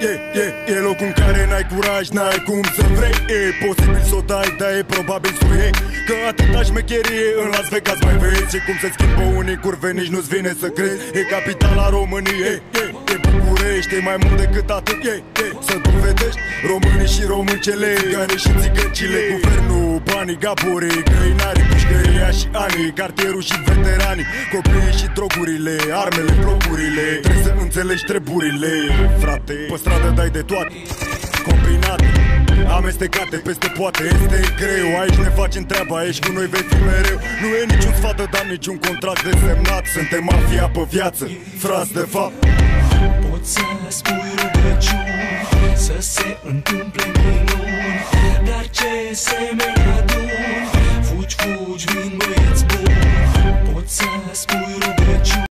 E, e, e locul în care n-ai curaj, n-ai cum să vrei. E posibil să o dai, dar e probabil să o iei. Că atâta șmecherie în Las Vegas mai vezi Și cum se schimbă. Unii curve, nici nu-ți vine să crezi. E capitala României, e, e, e București, e mai mult decât atât. E, e, să dovedești românii și româncele Gane și țigăncile, guvernul, banii, gaborii Grăinarii, pușcăria și anii Cartierul și veteranii Copiii și drogurile, armele, blocurile. Trebuie să înțelegi treburile, frate. Pe stradă dai de toate Combinate Amestecate peste poate. Este greu, aici ne facem treaba Aici cu noi vei fi mereu. Nu e niciun sfat de dat, niciun contract de semnat Suntem mafia pe viață, frați de fapt. Poți să spui rugăciuni Să se întâmple minuni Dar ce semeni adun? Fugi, fugi, vin băieți buni. Poți să spui